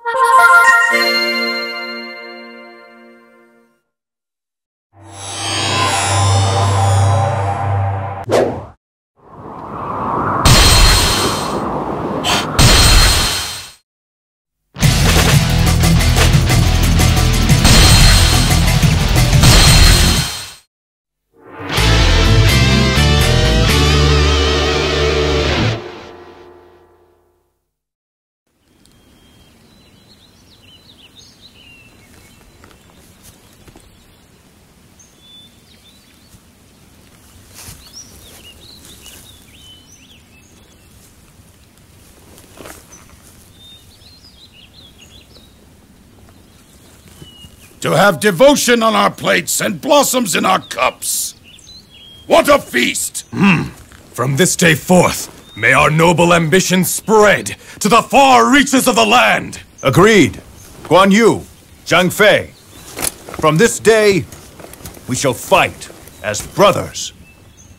Bye. To have devotion on our plates and blossoms in our cups. What a feast! Hmm. From this day forth, may our noble ambitions spread to the far reaches of the land! Agreed. Guan Yu, Zhang Fei. From this day, we shall fight as brothers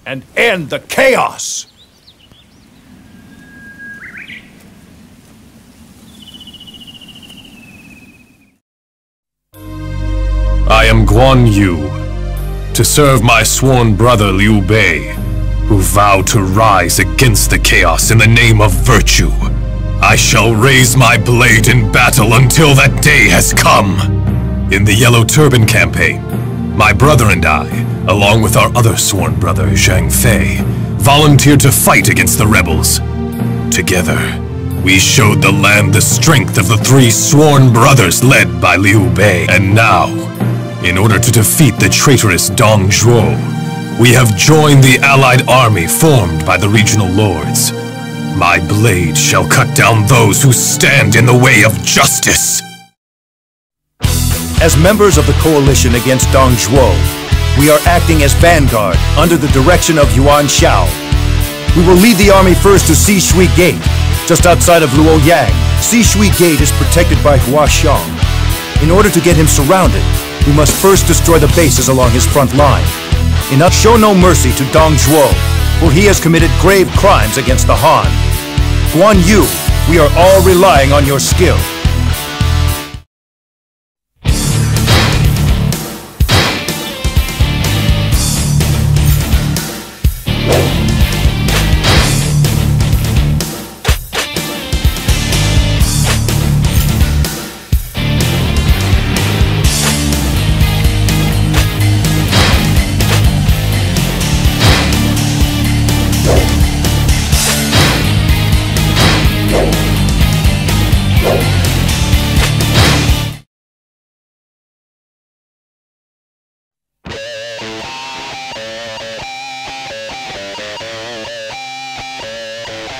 and end the chaos. Guan Yu, to serve my sworn brother Liu Bei, who vowed to rise against the chaos in the name of virtue. I shall raise my blade in battle until that day has come. In the Yellow Turban campaign, my brother and I, along with our other sworn brother Zhang Fei, volunteered to fight against the rebels. Together, we showed the land the strength of the three sworn brothers led by Liu Bei. And now, in order to defeat the traitorous Dong Zhuo, we have joined the allied army formed by the regional lords. My blade shall cut down those who stand in the way of justice. As members of the coalition against Dong Zhuo, we are acting as vanguard under the direction of Yuan Shao. We will lead the army first to Si Shui Gate, just outside of Luoyang. Si Shui Gate is protected by Hua Xiong. In order to get him surrounded, we must first destroy the bases along his front line. Enough show no mercy to Dong Zhuo, for he has committed grave crimes against the Han. Guan Yu, we are all relying on your skill.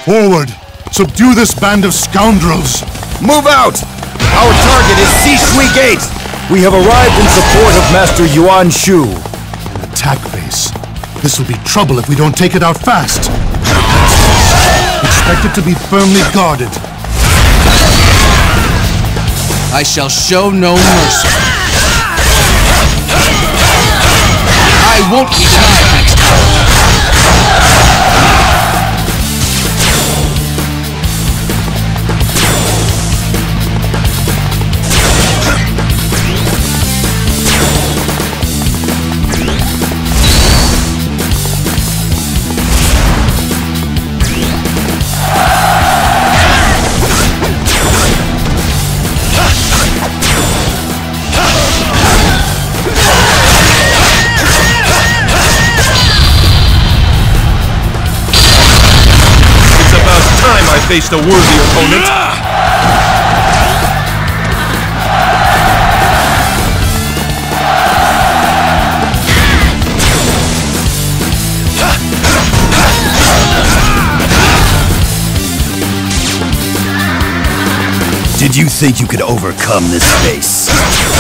Forward! Subdue this band of scoundrels! Move out! Our target is Shui Gate! We have arrived in support of Master Yuan Shu. An attack base. This will be trouble if we don't take it out fast. Expect it to be firmly guarded. I shall show no mercy. I won't be denied faced a worthy opponent. Did you think you could overcome this base?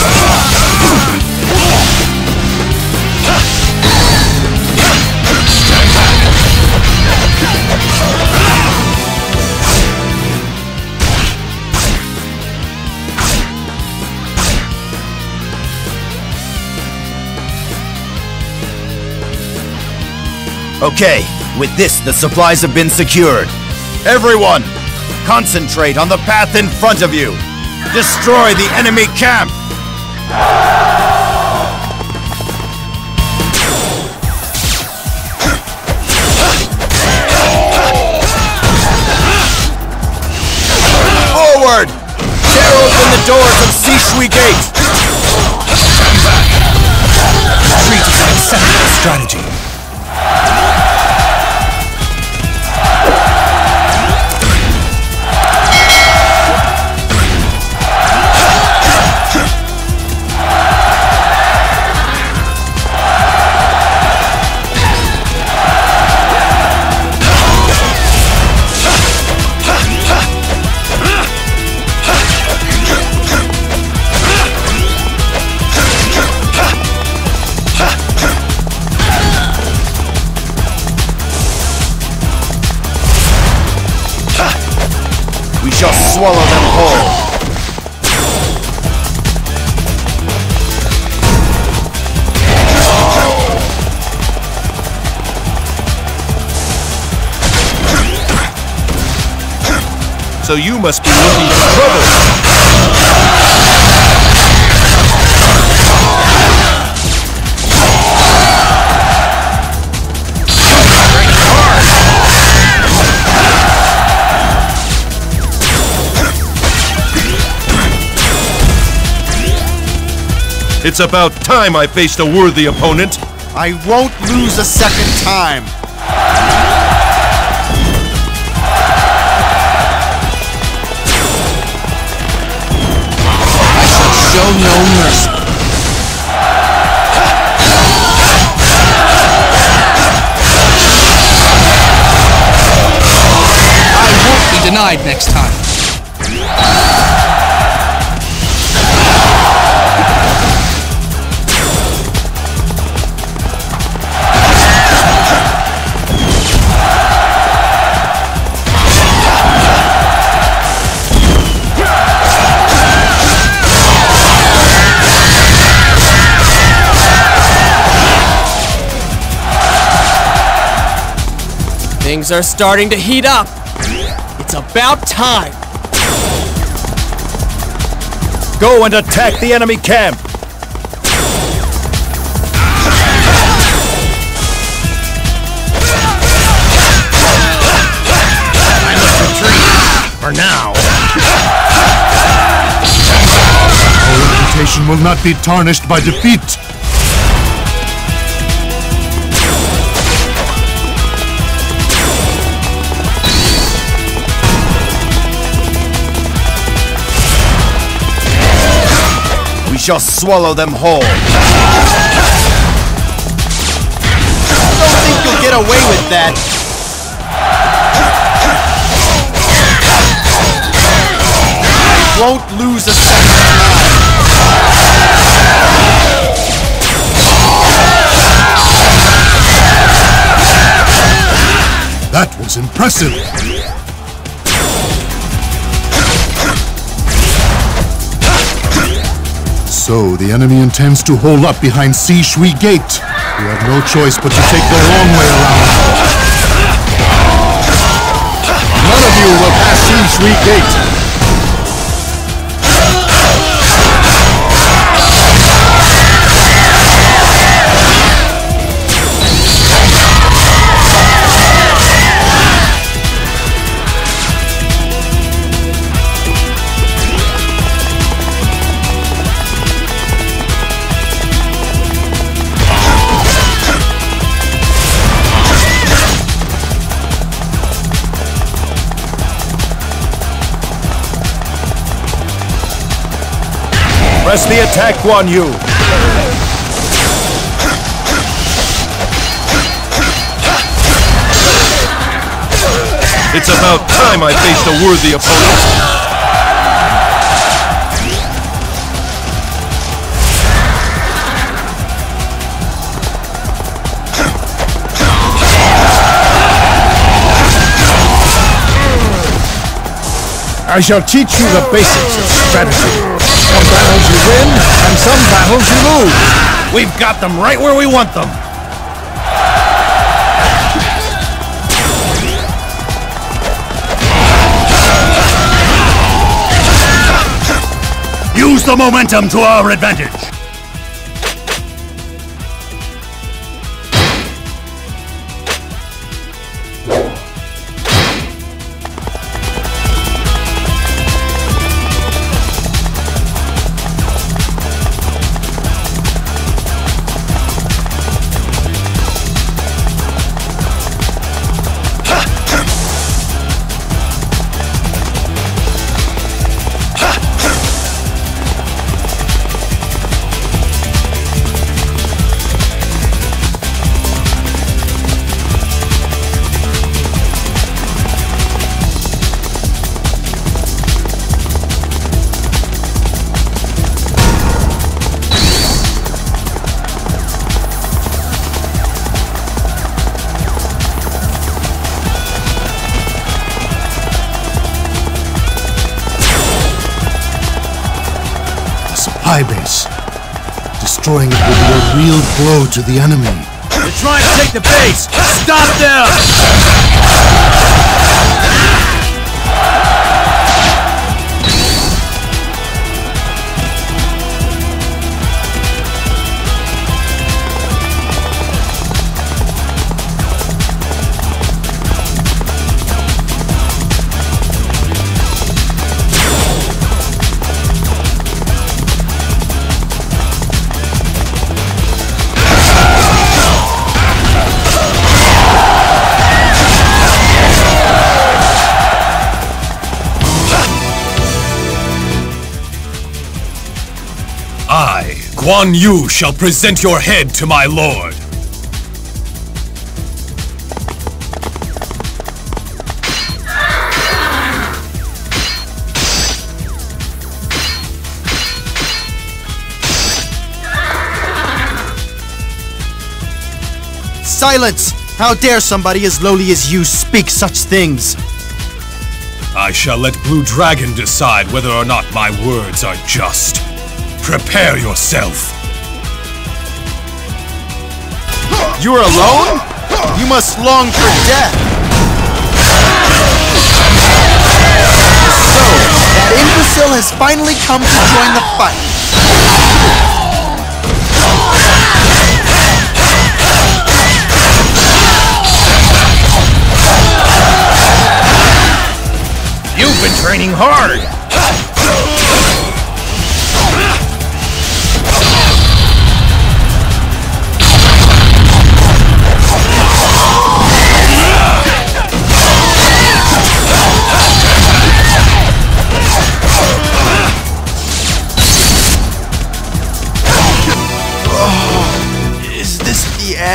Okay, with this, the supplies have been secured. Everyone, concentrate on the path in front of you. Destroy the enemy camp! Forward! Tear open the doors of Sishui Gate! Retreat is an acceptable strategy. So you must be looking for trouble! It's about time I faced a worthy opponent. I won't lose a second time. No mercy. I won't be denied next time. Things are starting to heat up. It's about time. Go and attack the enemy camp! For now. Our reputation will not be tarnished by defeat. Shall swallow them whole! Don't think you'll get away with that. I won't lose a second. That was impressive. So the enemy intends to hold up behind Si Shui Gate. We have no choice but to take the long way around. None of you will pass Si Shui Gate! Press the attack, Guan Yu! It's about time I faced a worthy opponent. I shall teach you the basics of strategy. Battles you win, and some battles you lose. We've got them right where we want them. Use the momentum to our advantage! Base. Destroying it will be a real blow to the enemy. They're trying to take the base! Stop them! Guan Yu, shall present your head to my lord. Silence! How dare somebody as lowly as you speak such things? I shall let Blue Dragon decide whether or not my words are just. Prepare yourself. You're alone? You must long for death! So, that imbecile has finally come to join the fight. You've been training hard!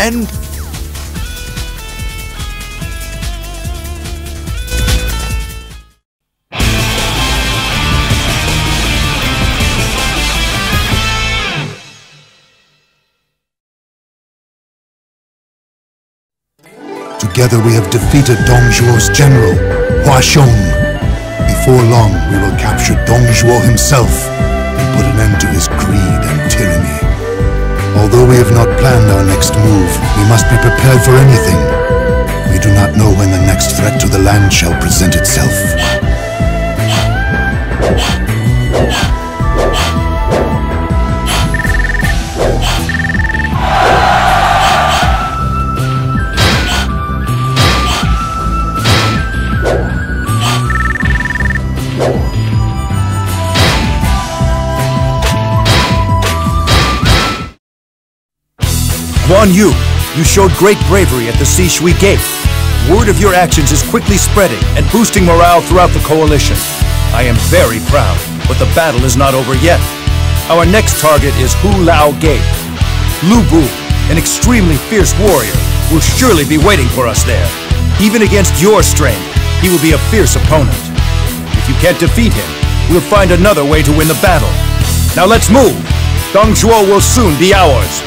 End? Together we have defeated Dongzhuo's general, Hua Xiong. Before long, we will capture Dongzhuo himself and put an end to his greed and. Although we have not planned our next move, we must be prepared for anything. We do not know when the next threat to the land shall present itself. Guan Yu. you showed great bravery at the Sishui Gate. Word of your actions is quickly spreading and boosting morale throughout the coalition. I am very proud, but the battle is not over yet. Our next target is Hu Lao Gate. Lu Bu, an extremely fierce warrior, will surely be waiting for us there. Even against your strength, he will be a fierce opponent. If you can't defeat him, we'll find another way to win the battle. Now let's move! Dongzhuo will soon be ours.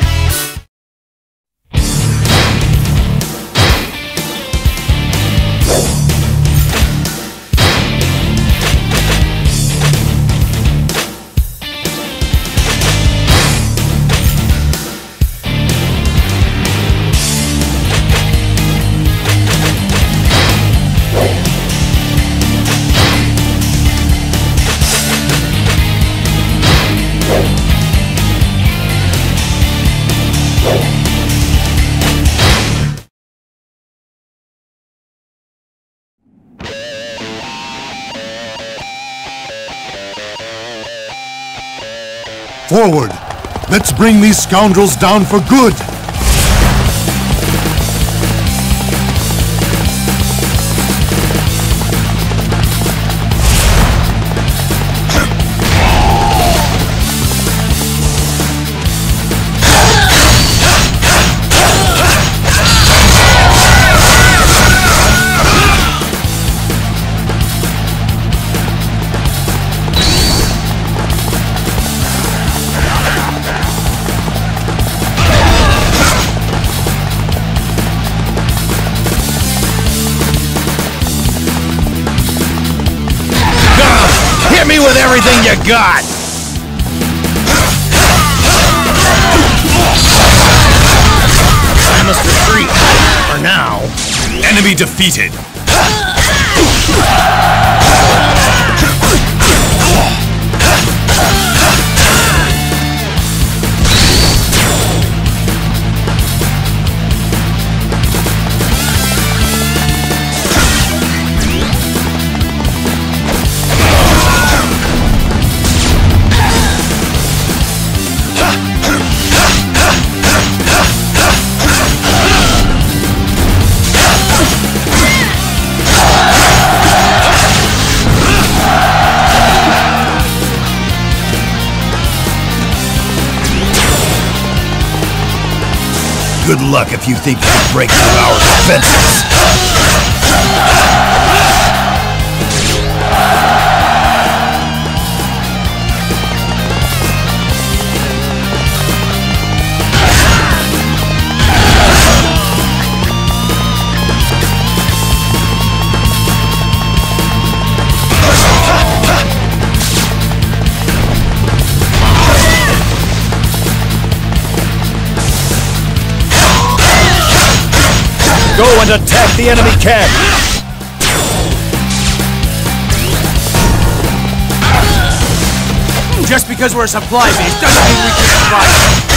Forward! Let's bring these scoundrels down for good! Everything you got! I must retreat. For now. Enemy defeated. Good luck if you think you can break through our defenses. Attack the enemy camp! Just because we're a supply base doesn't mean we can survive.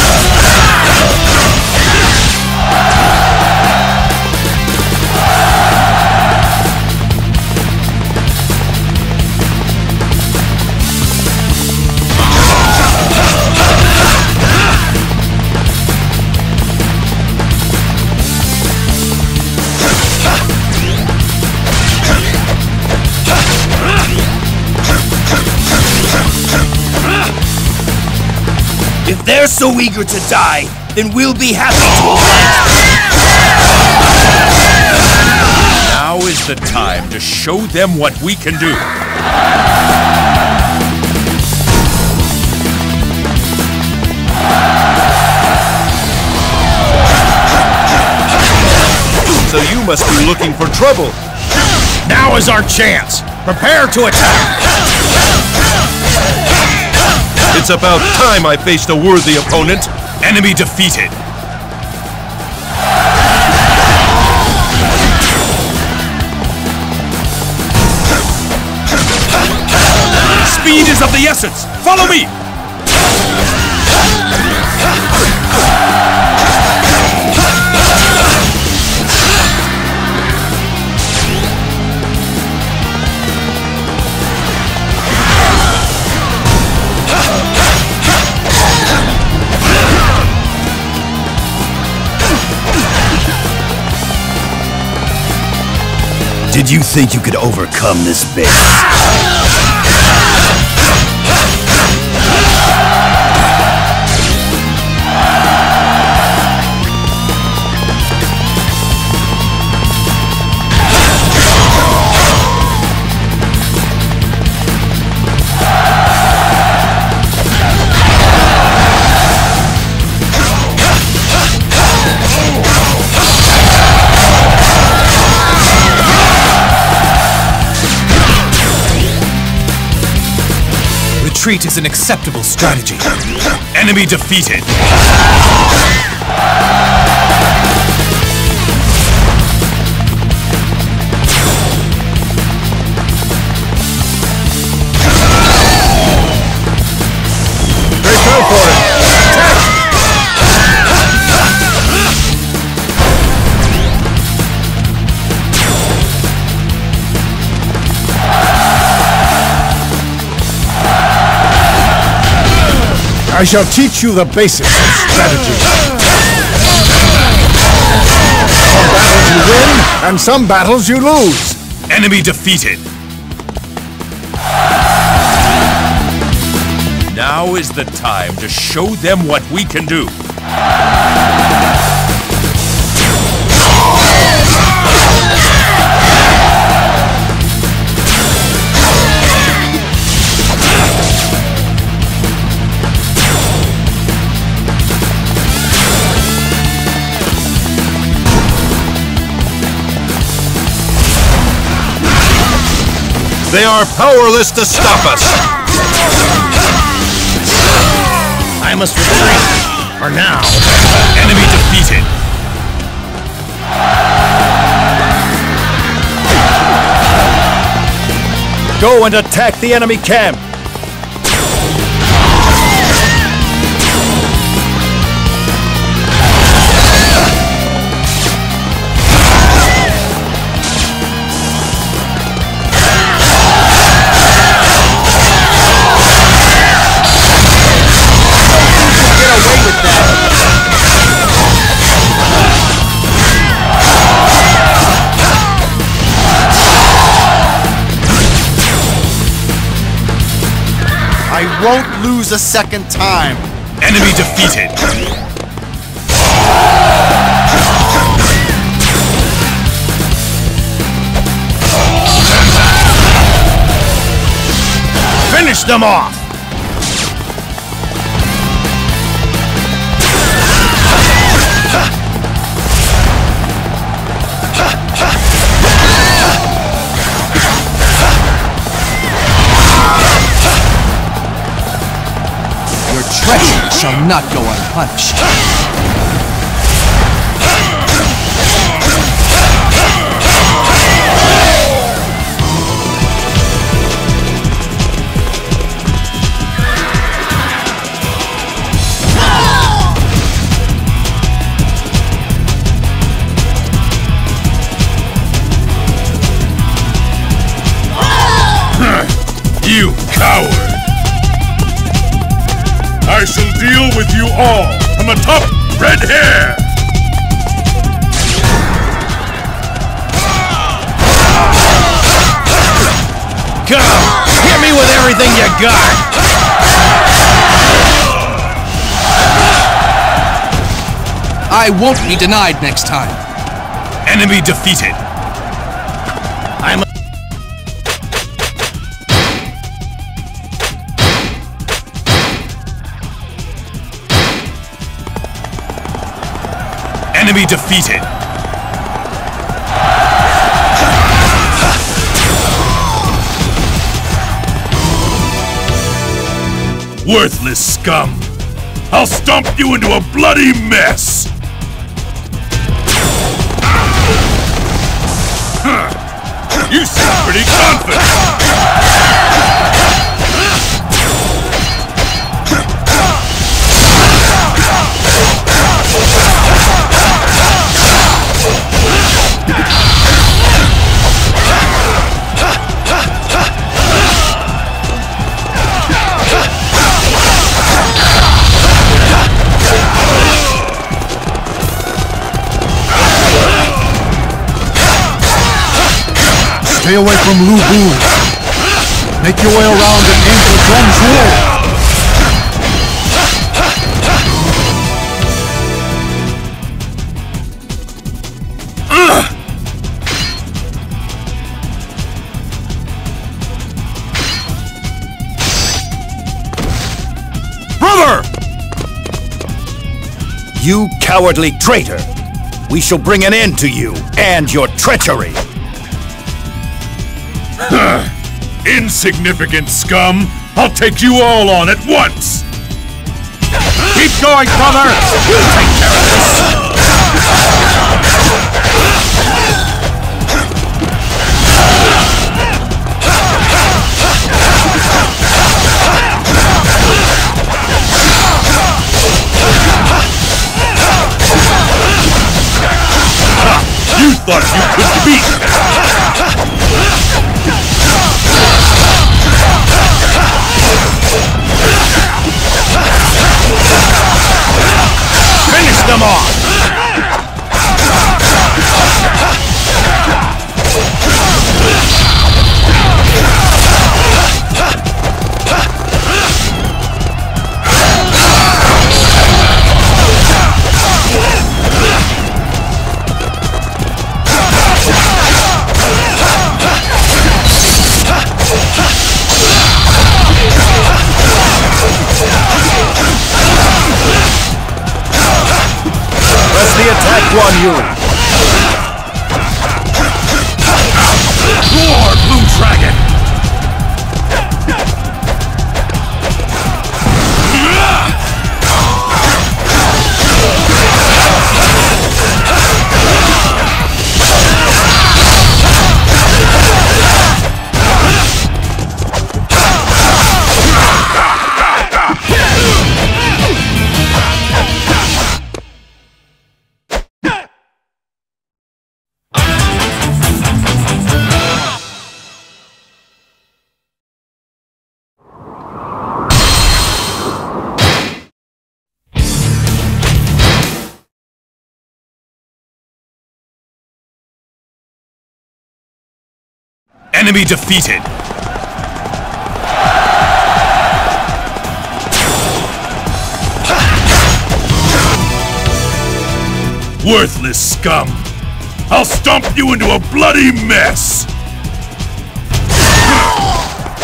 If they're so eager to die, then we'll be happy to oblige. Now is the time to show them what we can do. So you must be looking for trouble. Now is our chance. Prepare to attack. It's about time I faced a worthy opponent. Enemy defeated. Speed is of the essence. Follow me. Did you think you could overcome this base? Retreat is an acceptable strategy. Enemy defeated. I shall teach you the basics of strategy. Some battles you win, and some battles you lose. Enemy defeated. Now is the time to show them what we can do. They are powerless to stop us. I must retreat. For now. Enemy defeated. Go and attack the enemy camp! I won't lose a second time. Enemy defeated. Finish them off! Shall not go unpunished. All from the top red hair! Come! Hit me with everything you got! I won't be denied next time. Enemy defeated. Enemy defeated. Worthless scum! I'll stomp you into a bloody mess! You seem pretty confident! Stay away from Lu Bu. Make your way around and aim for Dong Zhuo. Brother! You cowardly traitor! We shall bring an end to you and your treachery! Insignificant scum! I'll take you all on at once! Keep going, brother! We'll take care of this! You thought you could beat Come on! Enemy defeated. Worthless scum! I'll stomp you into a bloody mess!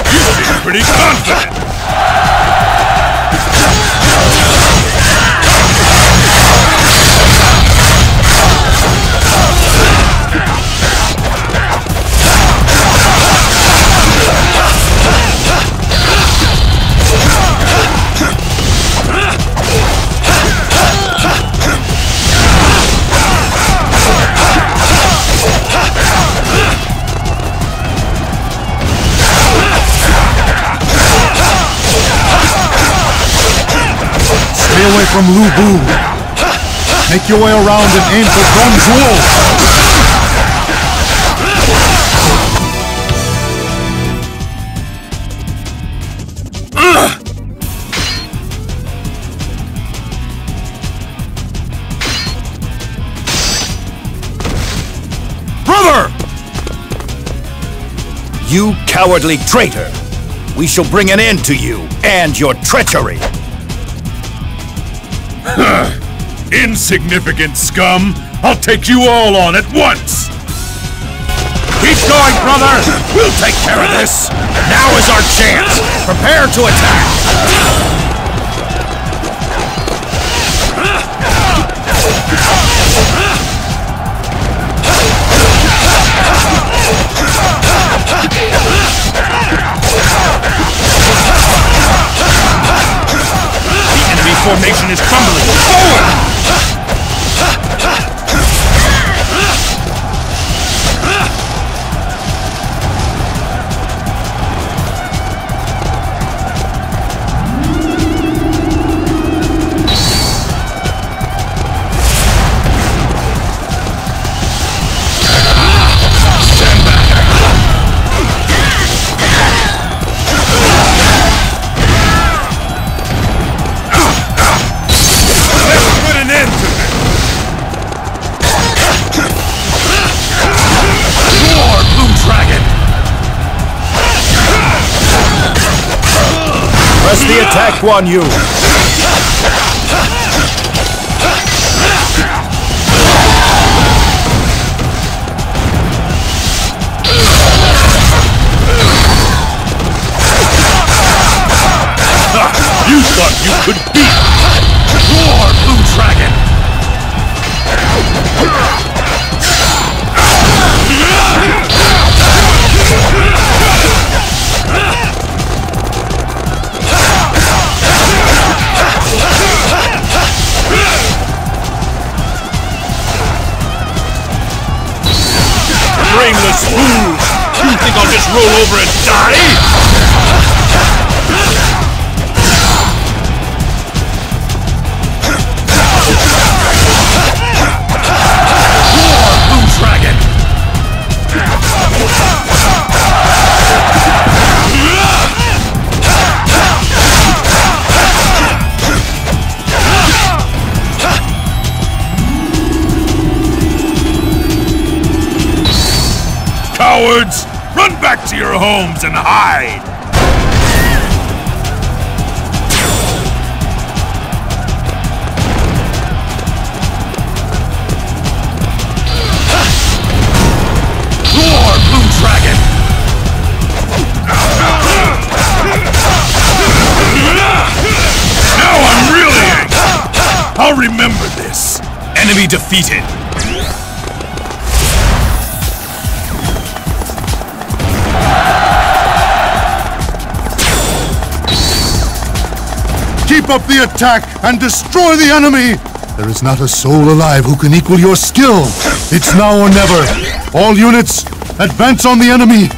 You seem pretty confident! Stay away from Lu Bu. Make your way around and aim for Dong Zhuo. Brother! You cowardly traitor! We shall bring an end to you and your treachery! Insignificant scum! I'll take you all on at once! Keep going, brother! We'll take care of this! Now is our chance! Prepare to attack! Formation is crumbling! Forward! Press the attack, Guan Yu! Cowards! Run back to your homes and hide! Roar, Blue Dragon! Now I'm really angry! I'll remember this! Enemy defeated. Up the attack and destroy the enemy! There is not a soul alive who can equal your skill! It's now or never! All units, advance on the enemy!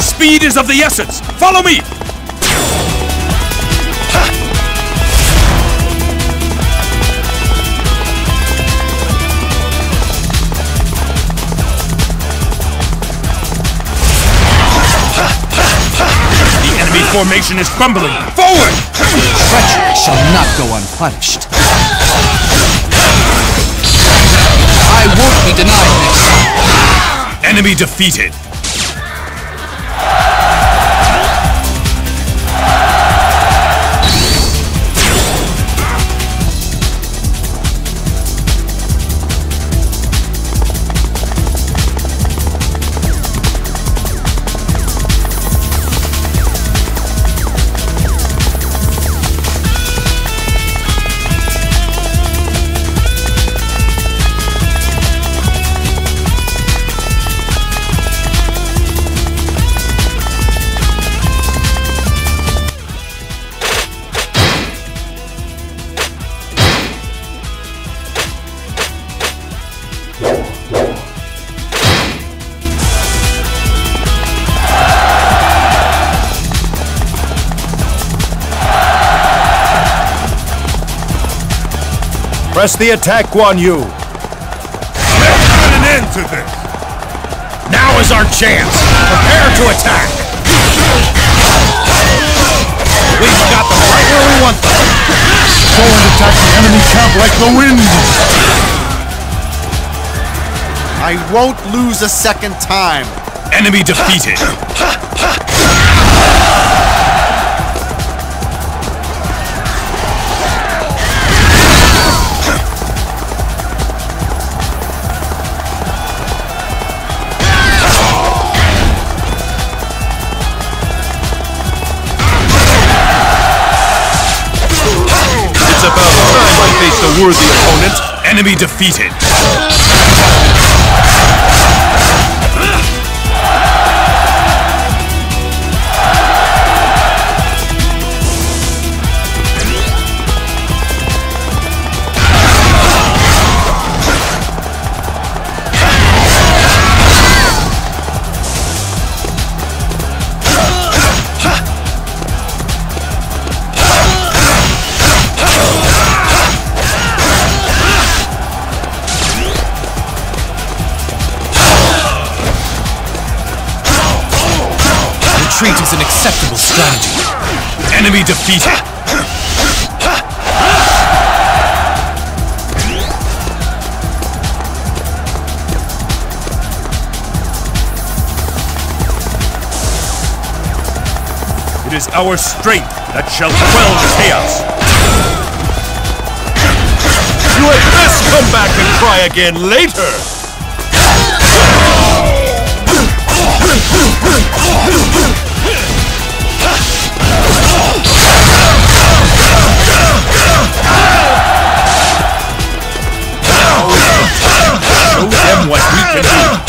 Speed is of the essence! Follow me! Formation is crumbling! Forward! Treachery shall not go unpunished. I won't be denied this. Enemy defeated. Press the attack, Guan Yu. Put an end to this! Now is our chance! Prepare to attack! We've got them right where we want them! Go and attack the enemy camp like the wind! I won't lose a second time. Enemy defeated. A worthy opponent! Enemy defeated. Strategy. Enemy defeated. It is our strength that shall quell chaos! You had best come back and try again later! Show them what we can do!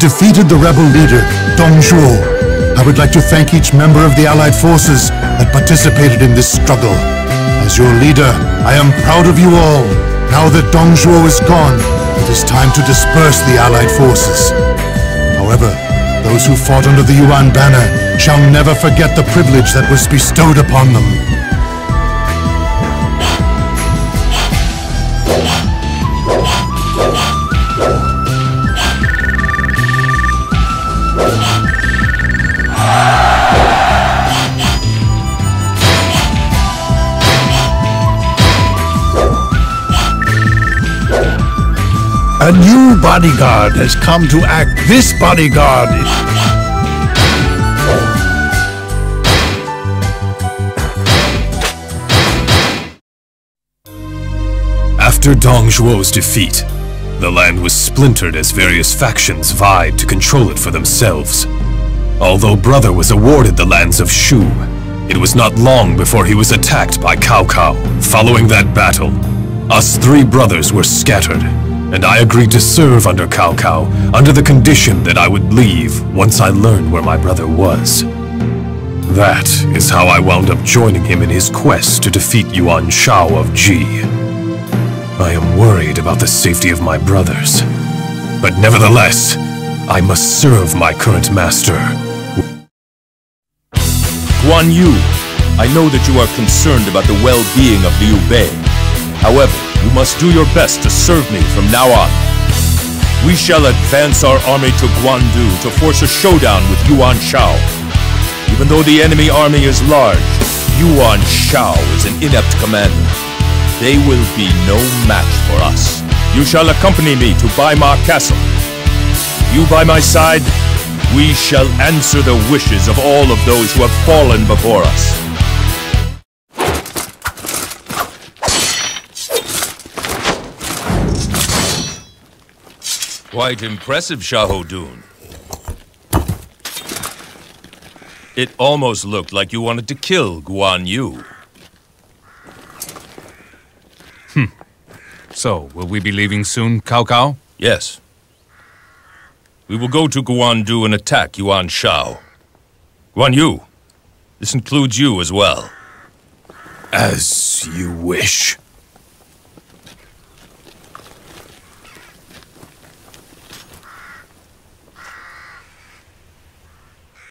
Defeated the rebel leader, Dong Zhuo. I would like to thank each member of the Allied forces that participated in this struggle. As your leader, I am proud of you all. Now that Dong Zhuo is gone, it is time to disperse the Allied forces. However, those who fought under the Yuan banner shall never forget the privilege that was bestowed upon them. Bodyguard has come to act. This bodyguard is... After Dong Zhuo's defeat, the land was splintered as various factions vied to control it for themselves. Although Brother was awarded the lands of Xu, it was not long before he was attacked by Cao Cao. Following that battle, us three brothers were scattered, and I agreed to serve under Cao Cao under the condition that I would leave once I learned where my brother was. That is how I wound up joining him in his quest to defeat Yuan Shao of Ji. I am worried about the safety of my brothers. But nevertheless, I must serve my current master. Guan Yu, I know that you are concerned about the well-being of Liu Bei. However, you must do your best to serve me from now on. We shall advance our army to Guandu to force a showdown with Yuan Shao. Even though the enemy army is large, Yuan Shao is an inept commander. They will be no match for us. You shall accompany me to Baima Castle. You by my side, we shall answer the wishes of all of those who have fallen before us. Quite impressive, Xiahou Dun. It almost looked like you wanted to kill Guan Yu. Hmm. So, will we be leaving soon, Cao Cao? Yes. We will go to Guandu and attack Yuan Shao. Guan Yu, this includes you as well. As you wish.